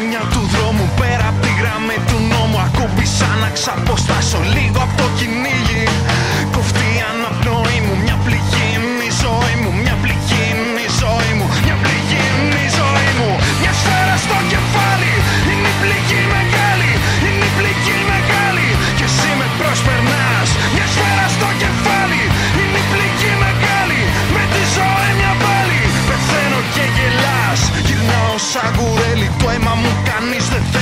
γωνιά του δρόμου πέρα από τη γραμμή του Σαγουρελι Το αίμα μου κανείς δεν θέλει